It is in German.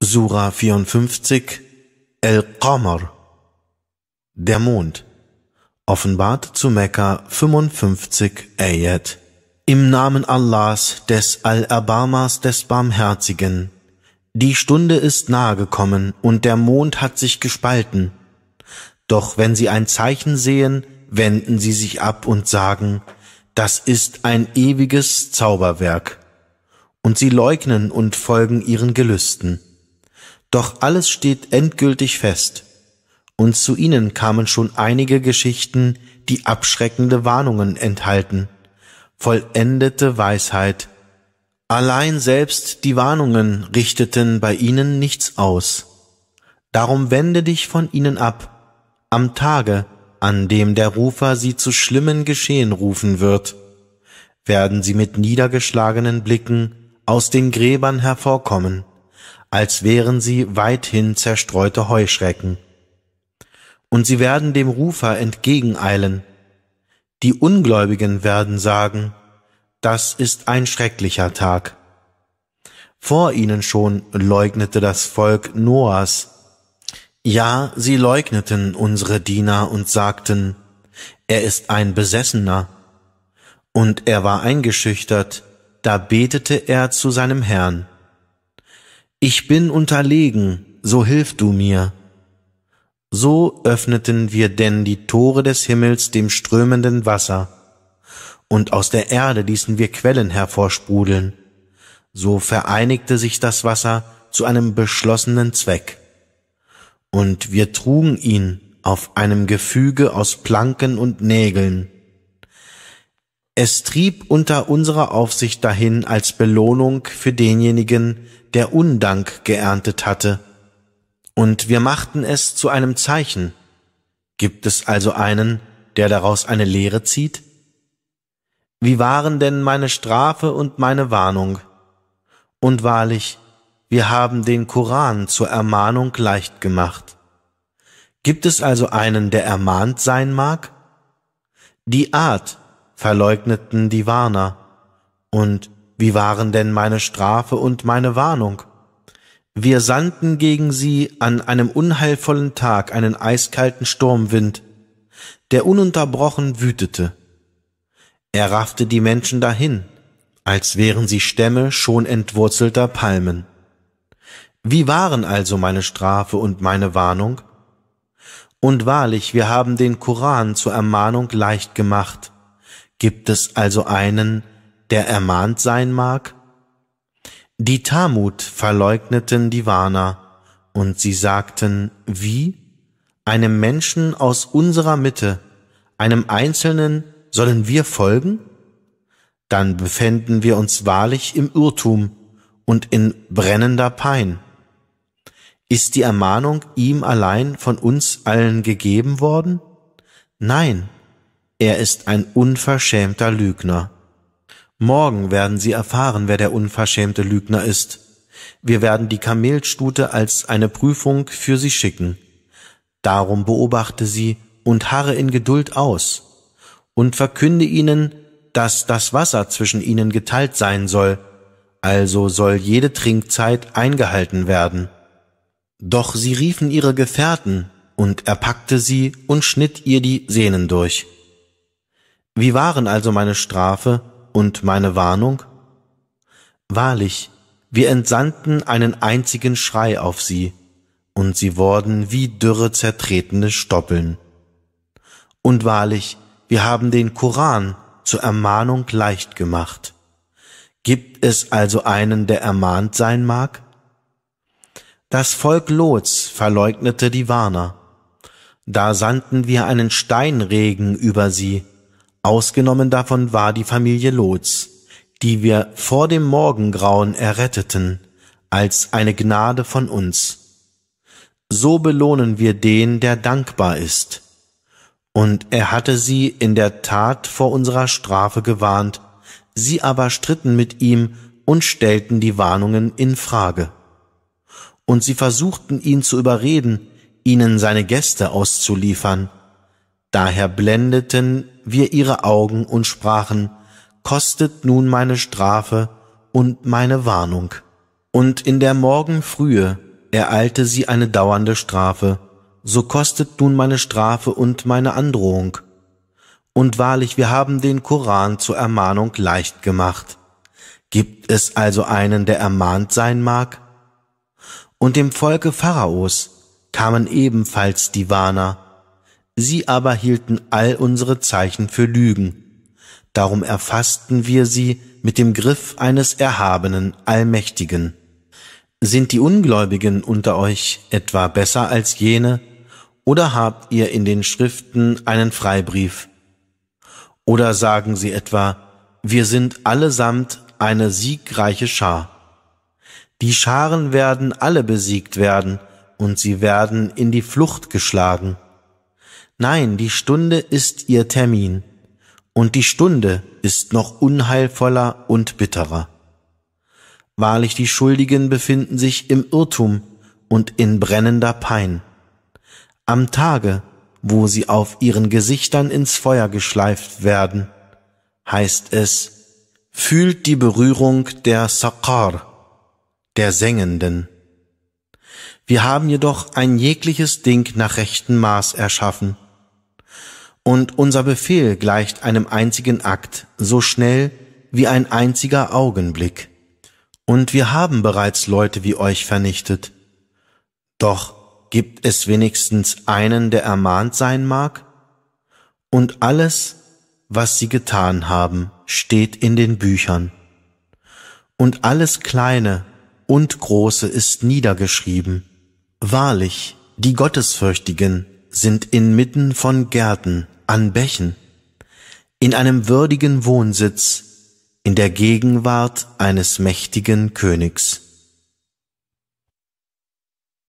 Sura 54 El-Qamar Der Mond Offenbart zu Mekka 55 Ayat Im Namen Allahs, des Allerbarmers, des Barmherzigen. Die Stunde ist nahe gekommen und der Mond hat sich gespalten. Doch wenn sie ein Zeichen sehen, wenden sie sich ab und sagen, das ist ein ewiges Zauberwerk. Und sie leugnen und folgen ihren Gelüsten. Doch alles steht endgültig fest. Und zu ihnen kamen schon einige Geschichten, die abschreckende Warnungen enthalten. Vollendete Weisheit. Allein selbst die Warnungen richteten bei ihnen nichts aus. Darum wende dich von ihnen ab, am Tage, an dem der Rufer sie zu schlimmen Geschehen rufen wird, werden sie mit niedergeschlagenen Blicken aus den Gräbern hervorkommen als wären sie weithin zerstreute Heuschrecken. Und sie werden dem Rufer entgegeneilen. Die Ungläubigen werden sagen, das ist ein schrecklicher Tag. Vor ihnen schon leugnete das Volk Noahs. Ja, sie leugneten unsere Diener und sagten, er ist ein Besessener. Und er war eingeschüchtert, da betete er zu seinem Herrn. Ich bin unterlegen, so hilf du mir. So öffneten wir denn die Tore des Himmels dem strömenden Wasser, und aus der Erde ließen wir Quellen hervorsprudeln. So vereinigte sich das Wasser zu einem beschlossenen Zweck. Und wir trugen ihn auf einem Gefüge aus Planken und Nägeln. Es trieb unter unserer Aufsicht dahin als Belohnung für denjenigen, der Undank geerntet hatte. Und wir machten es zu einem Zeichen. Gibt es also einen, der daraus eine Lehre zieht? Wie waren denn meine Strafe und meine Warnung? Und wahrlich, wir haben den Koran zur Ermahnung leicht gemacht. Gibt es also einen, der ermahnt sein mag? Die Art verleugneten die Warner, und wie waren denn meine Strafe und meine Warnung? Wir sandten gegen sie an einem unheilvollen Tag einen eiskalten Sturmwind, der ununterbrochen wütete. Er raffte die Menschen dahin, als wären sie Stämme schon entwurzelter Palmen. Wie waren also meine Strafe und meine Warnung? Und wahrlich, wir haben den Koran zur Ermahnung leicht gemacht. Gibt es also einen, der ermahnt sein mag? Die Tamut verleugneten die Warner, und sie sagten, wie? Einem Menschen aus unserer Mitte, einem Einzelnen, sollen wir folgen? Dann befänden wir uns wahrlich im Irrtum und in brennender Pein. Ist die Ermahnung ihm allein von uns allen gegeben worden? Nein, er ist ein unverschämter Lügner. Morgen werden sie erfahren, wer der unverschämte Lügner ist. Wir werden die Kamelstute als eine Prüfung für sie schicken. Darum beobachte sie und harre in Geduld aus und verkünde ihnen, dass das Wasser zwischen ihnen geteilt sein soll, also soll jede Trinkzeit eingehalten werden. Doch sie riefen ihre Gefährten, und er packte sie und schnitt ihr die Sehnen durch. Wie waren also meine Strafe und meine Warnung? Wahrlich, wir entsandten einen einzigen Schrei auf sie, und sie wurden wie dürre zertretene Stoppeln. Und wahrlich, wir haben den Koran zur Ermahnung leicht gemacht. Gibt es also einen, der ermahnt sein mag? Das Volk Lots verleugnete die Warner. Da sandten wir einen Steinregen über sie, Ausgenommen davon war die Familie Lots, die wir vor dem Morgengrauen erretteten, als eine Gnade von uns. So belohnen wir den, der dankbar ist. Und er hatte sie in der Tat vor unserer Strafe gewarnt, sie aber stritten mit ihm und stellten die Warnungen in Frage. Und sie versuchten ihn zu überreden, ihnen seine Gäste auszuliefern, Daher blendeten wir ihre Augen und sprachen, kostet nun meine Strafe und meine Warnung. Und in der Morgenfrühe ereilte sie eine dauernde Strafe, so kostet nun meine Strafe und meine Androhung. Und wahrlich, wir haben den Koran zur Ermahnung leicht gemacht. Gibt es also einen, der ermahnt sein mag? Und dem Volke Pharaos kamen ebenfalls die Warner. Sie aber hielten all unsere Zeichen für Lügen. Darum erfassten wir sie mit dem Griff eines erhabenen Allmächtigen. Sind die Ungläubigen unter euch etwa besser als jene, oder habt ihr in den Schriften einen Freibrief? Oder sagen sie etwa, wir sind allesamt eine siegreiche Schar. Die Scharen werden alle besiegt werden, und sie werden in die Flucht geschlagen. Nein, die Stunde ist ihr Termin, und die Stunde ist noch unheilvoller und bitterer. Wahrlich die Schuldigen befinden sich im Irrtum und in brennender Pein. Am Tage, wo sie auf ihren Gesichtern ins Feuer geschleift werden, heißt es, fühlt die Berührung der Saqar, der Sengenden. Wir haben jedoch ein jegliches Ding nach rechtem Maß erschaffen. Und unser Befehl gleicht einem einzigen Akt, so schnell wie ein einziger Augenblick. Und wir haben bereits Leute wie euch vernichtet. Doch gibt es wenigstens einen, der ermahnt sein mag? Und alles, was sie getan haben, steht in den Büchern. Und alles Kleine und Große ist niedergeschrieben. Wahrlich, die Gottesfürchtigen sind inmitten von Gärten, an Bächen, in einem würdigen Wohnsitz, in der Gegenwart eines mächtigen Königs.